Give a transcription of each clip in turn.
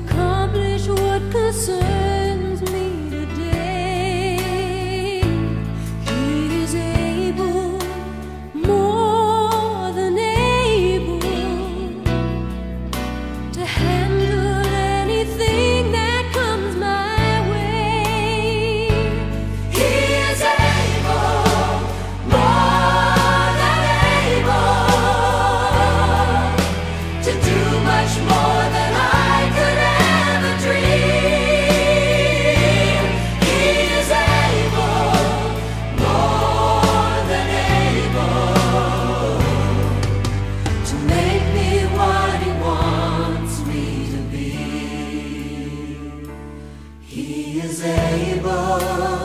concerns table.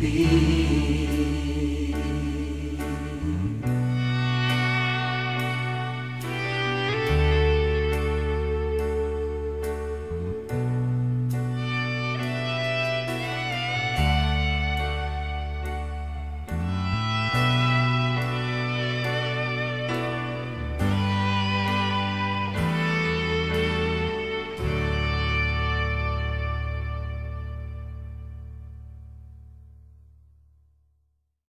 be.